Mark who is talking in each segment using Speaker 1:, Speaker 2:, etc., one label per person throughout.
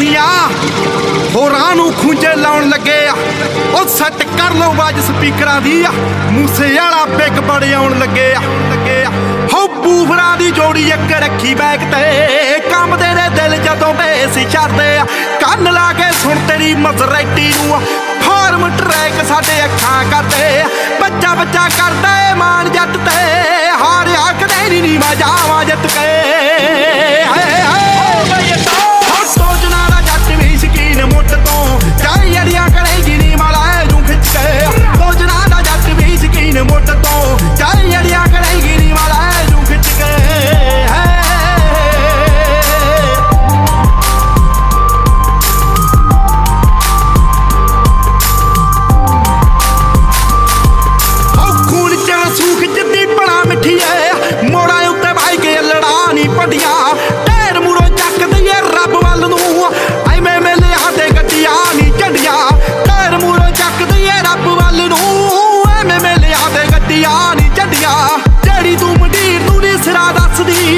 Speaker 1: ਕਰਨੀਆਂ ਹੋਰਾਂ ਨੂੰ ਖੁੰਝੇ ਲਾਉਣ ਲੱਗੇ ਆ। ਉਹ ਸੈੱਟ ਕਰ ਲੋ ਬਾਜ ਸਪੀਕਰਾਂ ਦੀ ਆ। ਮੂਸੇ ਵਾਲਾ ਬਿਗ ਬੜੇ ਆਉਣ ਲੱਗੇ ਆ। ਲੱਗੇ ਆ ਹੋ ਬੂਫਰਾਂ ਦੀ ਜੋੜੀ ਇੱਕ ਰੱਖੀ ਬੈਕ ਤੇ। ਕੰਮਦੇ ਨੇ ਦਿਲ ਜਦੋਂ ਬੇਸ ਛੱਡਦੇ ਆ। ਕੰਨ ਲਾ ਕੇ ਸੁਣ ਤੇਰੀ ਮਜ਼ਰੈਟੀ ਨੂੰ ਫਾਰਮ ਟਰੈਕ ਸਾਡੇ ਅੱਖਾਂ ਕਰਦੇ ਬੱਚਾ ਬੱਚਾ ਕਰਦਾ ਏ ਮਾਨ ਜੱਟ ਤੇ। ਹਾਰਿਆ ਕਦੇ ਨਹੀਂ ਨੀ ਮੈਂ ਜਾਵਾਂ ਜਿੱਤ ਕੇ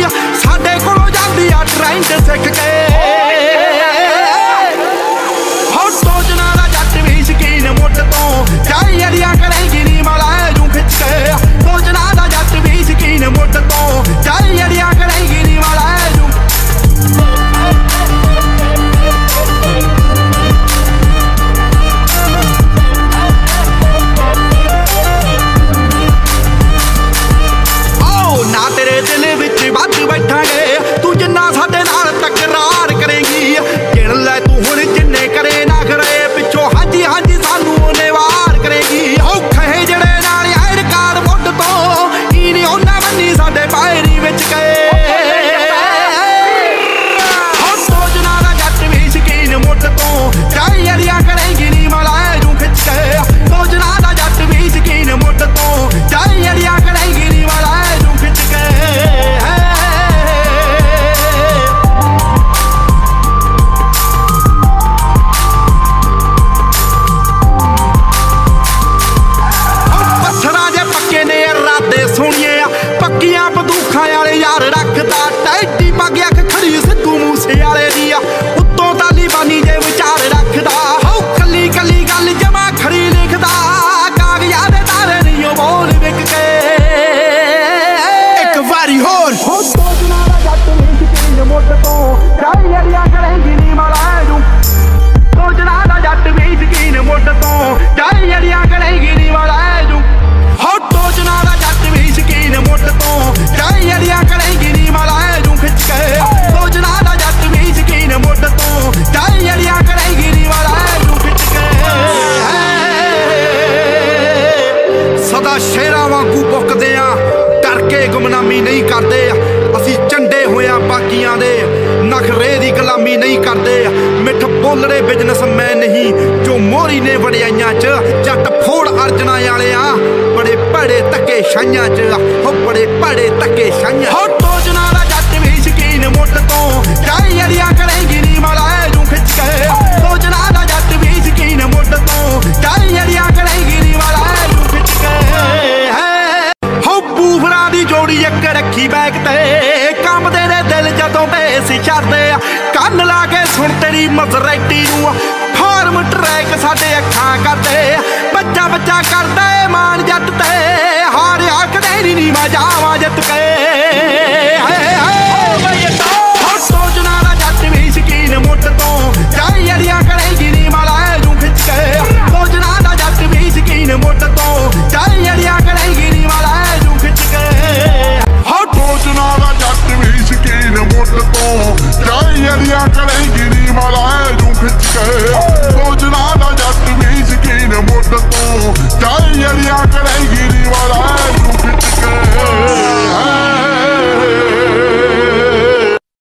Speaker 1: ਦੱਸਦੀ ਸਾਡੇ ਕੋਲੋਂ ਜਾਂਦੀ ਆ ਟ੍ਰੈਂਡ ਸਿੱਖ ਕੇ। ਬੰਨੀ ਸਾਡੇ ਸ਼ੇਰਾਂ ਵਾਂਗੂ ਬੁੱਕਦੇ ਆ। ਡਰ ਕੇ ਗੁਮਨਾਮੀ ਨਹੀਂ ਕਰਦੇ। ਅਸੀਂ ਚੰਡੇ ਹੋਇਆ ਬਾਕੀਆਂ ਦੇ। ਨਖਰੇ ਦੀ ਗੁਲਾਮੀ ਨਹੀਂ ਕਰਦੇ। ਮਿੱਠ ਬੋਲੜੇ ਬਿਜ਼ਨਸ ਮੈਂ ਨਹੀਂ। ਜੋ ਮੋਰੀ ਨੇ ਵੜਿਆਈਆਂ ਚ, ਜੱਟ ਫੋੜ ਅਰਜਣਾ ਵਾਲਿਆਂ। ਬੜੇ ਭੜੇ ਧੱਕੇ ਛਾਈਆਂ ਚ। ਹੋ ਬੜੇ ਭੜੇ ਧੱਕੇ ਛਾਈਆਂ ਹੋ ਟੋਜਣਾ ਦਾ ਜੱਟ ਵੀ ਸ਼ਕੀਨ ਮੁੱਢ ਤੋਂ। ਰੱਖੀ ਬੈਕ ਤੇ। ਕੰਮਦੇ ਨੇ ਦਿਲ ਜਦੋਂ ਬੇਸ ਛੱਡਦੇ ਆ। ਕੰਨ ਲਾ ਕੇ ਸੁਣ ਤੇਰੀ ਮਜ਼ਰੈਟੀ ਨੂੰ ਫਾਰਮ ਟਰੈਕ ਸਾਡੇ ਅੱਖਾਂ ਕਰਦੇ ਬੱਚਾ ਬੱਚਾ ਕਰਦਾ ਏ ਮਾਨ ਜੱਟ ਤੇ। ਹਾਰਿਆ ਕਦੇ ਨਹੀਂ ਨੀ ਮੈਂ ਜਾਵਾਂ ਜਿੱਤ ਕੇ।